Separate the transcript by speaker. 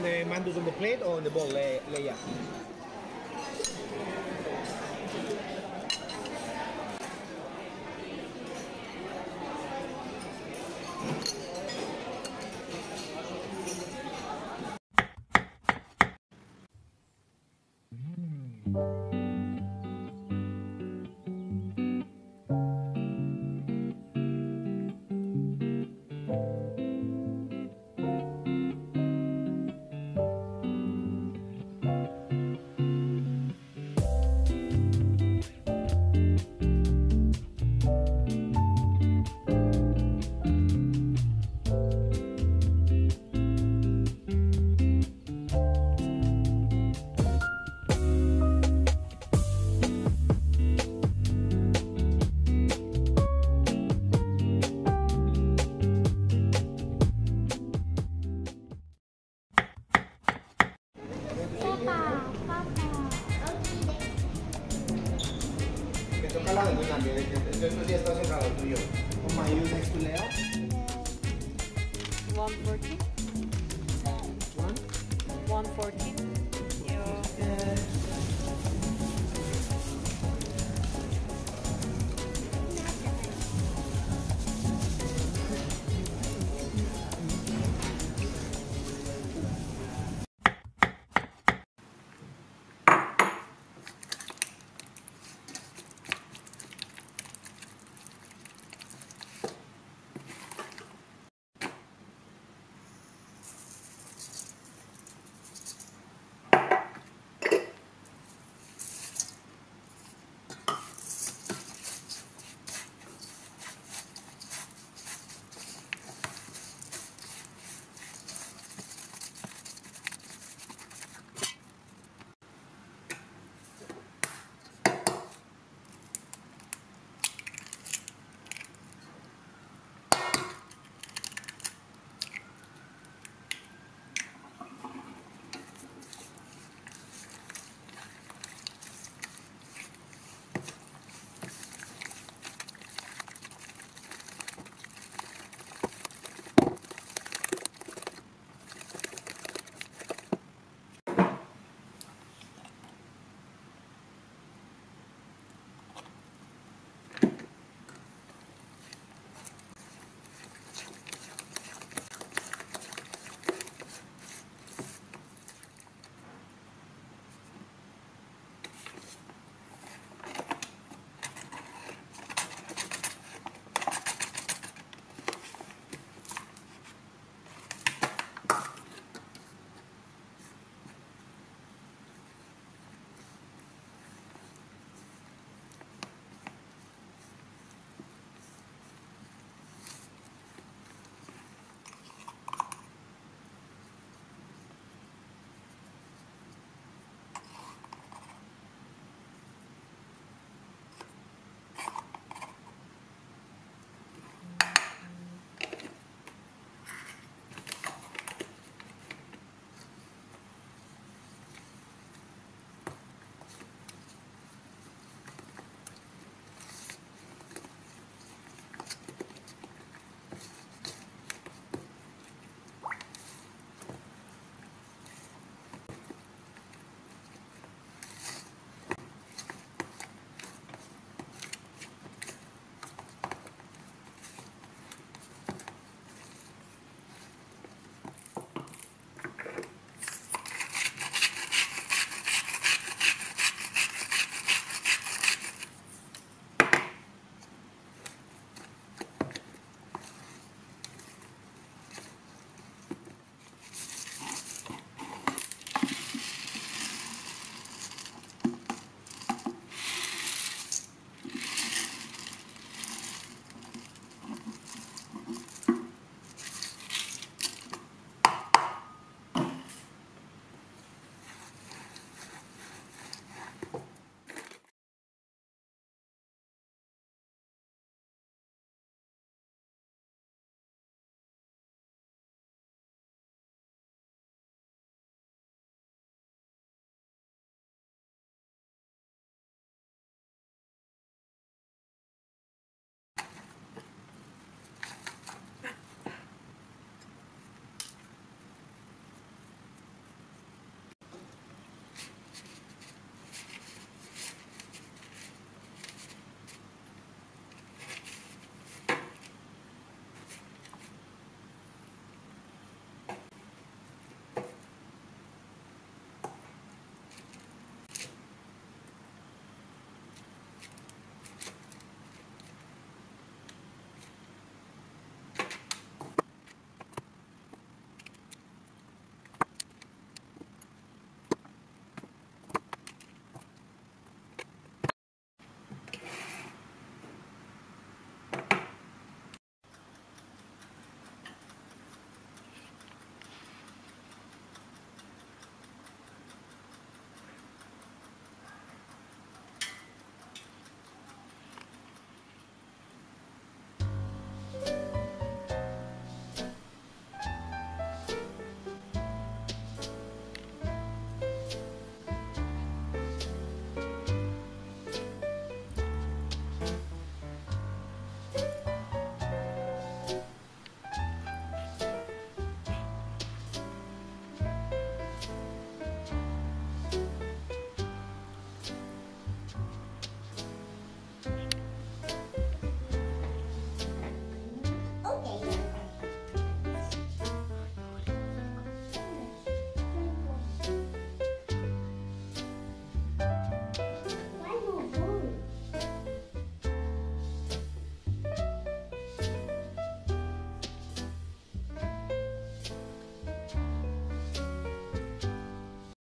Speaker 1: Want the mandos on the plate or on the Le- Leia? Toca la también. Estos días está cerrado tuyo. On my you next to Leo.
Speaker 2: 114.